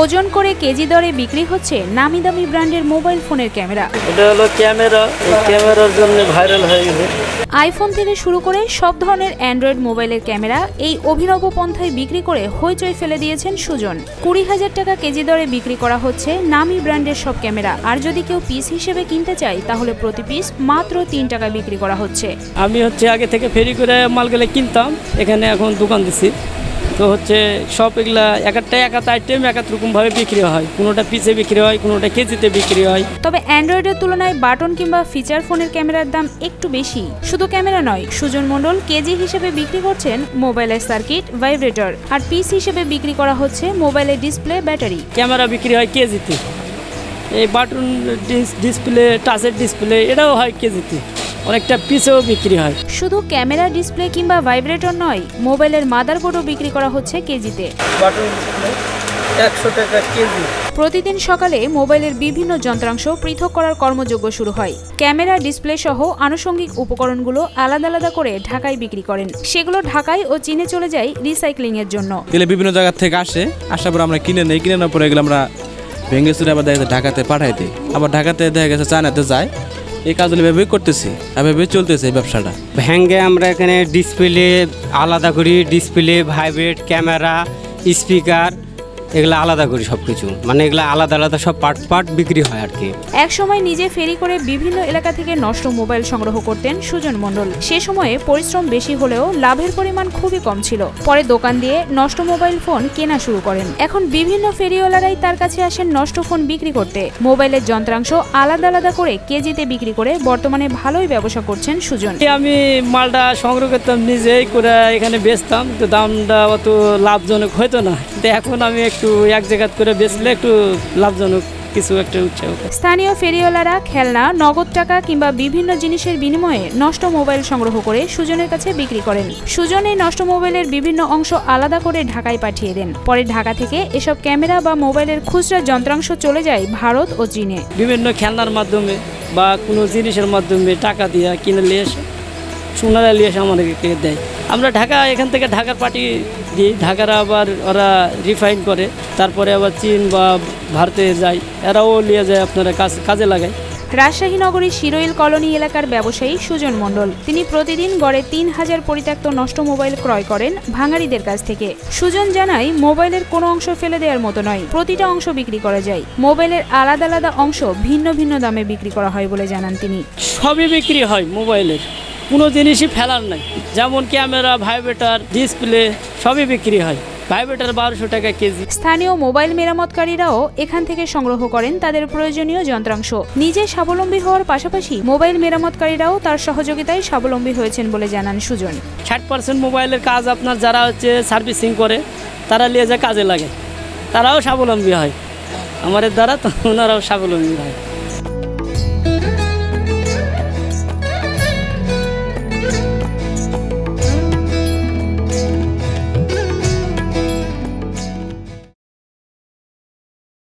ওজন করে কেজি দরে বিক্রি হচ্ছে নামি দামি ব্র্যান্ডের মোবাইল ফোনের ক্যামেরা। এটা হলো ক্যামেরা এই ক্যামেরার জন্য ভাইরাল হয়ে গেছে। আইফোন থেকে শুরু করে সব ধরনের অ্যান্ড্রয়েড মোবাইলের ক্যামেরা এই অভিনব পন্থায় বিক্রি করে হইচই ফেলে দিয়েছেন সুজন। কুড়ি হাজার টাকা কেজি দরে বিক্রি করা হচ্ছে নামি ব্র্যান্ডের সব ক্যামেরা। আর যদি কেউ পিস হিসেবে কিনতে চায় তাহলে প্রতি পিস মাত্র তিন টাকায় বিক্রি করা হচ্ছে। আমি হচ্ছে আগে থেকে ফেরি করে মালগুলো কিনতাম এখানে এখন দোকান দিছি। তো হচ্ছে সব এগুলা এক একটা এক একটা আইটেম এক এক রকমভাবে বিক্রি হয়। কোনোটা পিসে বিক্রি হয় কোনোটা কেজিতে বিক্রি হয়। তবে অ্যান্ড্রয়েডের তুলনায় বাটন কিংবা ফিচার ফোনের ক্যামেরার দাম একটু বেশি। শুধু ক্যামেরা নয় সুজন মণ্ডল কেজি হিসেবে বিক্রি করছেন মোবাইলের সার্কিট ভাইব্রেটর আর পিস হিসেবে বিক্রি করা হচ্ছে মোবাইলের ডিসপ্লে ব্যাটারি ক্যামেরা বিক্রি হয় কেজিতে। এই বাটন ডিসপ্লে টাচের ডিসপ্লে এটাও হয় কেজিতে। অনেকটা পিসেও বিক্রি হয়। শুধু ক্যামেরা ডিসপ্লে কিংবা ভাইব্রেটর নয় মোবাইলের মাদারবোর্ডও বিক্রি করা হচ্ছে কেজিতে। একশো টাকা কেজি। প্রতিদিন সকালে মোবাইলের বিভিন্ন যন্ত্রাংশ পৃথক করার কর্মযোগ্য শুরু হয়। ক্যামেরা ডিসপ্লে সহ আনুষঙ্গিক উপকরণগুলো আলাদা আলাদা করে ঢাকায় বিক্রি করেন। সেগুলো ঢাকায় ও চীনে চলে যায় রিসাইক্লিং এর জন্য। তেলে বিভিন্ন জায়গা থেকে আসে আসার পর আমরা কিনে নেই কিনে নেওয়ার পরে এগুলো আমরা ভেঙে চুরে আবার দেখা যাচ্ছে ঢাকাতে পাঠাই দিই। আবার ঢাকাতে দেখা গেছে চায়নাতে যায় এই কাজগুলো এভাবেই করতেছি, এভাবেই চলতেছে এই ব্যবসাটা। ভ্যাঙ্গে আমরা এখানে ডিসপ্লে আলাদা করি ডিসপ্লে ভাইব্রেট ক্যামেরা স্পিকার এগুলো আলাদা করি সব কিছু মানে এগুলো আলাদা আলাদা সব পার্ট পার্ট বিক্রি হয় আর কি এক সময় নিজে ফেরি করে বিভিন্ন এলাকা থেকে নষ্ট মোবাইল সংগ্রহ করতেন সুজন মণ্ডল। সে সময়ে পরিশ্রম বেশি হলেও লাভের পরিমাণ খুবই কম ছিল। পরে দোকান দিয়ে নষ্ট মোবাইল ফোন কেনা শুরু করেন। এখন বিভিন্ন ফেরিওয়ালারাই তার কাছে আসেন নষ্ট ফোন বিক্রি করতে। মোবাইলের যন্ত্রাংশ আলাদা আলাদা করে কেজিতে বিক্রি করে বর্তমানে ভালোই ব্যবসা করছেন সুজন। আমি মালটা সংগ্রহ করতাম নিজেই করে এখানে বেচতাম তো দামটা অত লাভজনক হতো না। এখন আমি একটু এক জায়গা করে বেচলে একটু লাভজনক কিছু একটা উৎসাহ স্থানীয় ফেরিওয়ালারা খেলনা নগদ টাকা কিংবা বিভিন্ন জিনিসের বিনিময়ে নষ্ট মোবাইল সংগ্রহ করে সুজনের কাছে বিক্রি করেন। সুজন এই নষ্ট মোবাইলের বিভিন্ন অংশ আলাদা করে ঢাকায় পাঠিয়ে দেন। পরে ঢাকা থেকে এসব ক্যামেরা বা মোবাইলের খুচরা যন্ত্রাংশ চলে যায় ভারত ও চীনে। বিভিন্ন খেলনার মাধ্যমে বা কোনো জিনিসের মাধ্যমে টাকা দিয়ে কিনে নিয়ে এসে সোনারা নিয়ে এসে আমাদেরকে দেয়। আমরা ঢাকা এখান থেকে ঢাকার পার্টি দিই। ঢাকারা আবার ওরা রিফাইন করে। তারপরে আবার চীন বা ভারতে যায় এরাও নিয়ে যায় আপনারা কাজ কাজে লাগায়। রাজশাহী নগরীর শিরোইল কলোনি এলাকার ব্যবসায়ী সুজন মণ্ডল। তিনি প্রতিদিন গড়ে তিন হাজার পরিত্যক্ত নষ্ট মোবাইল ক্রয় করেন ভাঙাড়িদের কাছ থেকে। সুজন জানায় মোবাইলের কোনো অংশ ফেলে দেওয়ার মতো নয় প্রতিটা অংশ বিক্রি করা যায়। মোবাইলের আলাদা আলাদা অংশ ভিন্ন ভিন্ন দামে বিক্রি করা হয় বলে জানান তিনি। সবই বিক্রি হয় মোবাইলের। কোনো জিনিসই ফেলার নাই। যেমন ক্যামেরা ভাইব্রেটার ডিসপ্লে সবই বিক্রি হয়। ভাইব্রেটার বারোশো টাকা কেজি। স্থানীয় মোবাইল মেরামতকারীরাও এখান থেকে সংগ্রহ করেন তাদের প্রয়োজনীয় যন্ত্রাংশ। নিজে স্বাবলম্বী হওয়ার পাশাপাশি মোবাইল মেরামতকারীরাও তার সহযোগিতায় স্বাবলম্বী হয়েছেন বলে জানান সুজন। ষাট পার্সেন্ট মোবাইলের কাজ আপনার যারা হচ্ছে সার্ভিসিং করে তারা নিয়ে যায় কাজে লাগে। তারাও স্বাবলম্বী হয়। আমাদের দ্বারা তো ওনারাও স্বাবলম্বী হয়।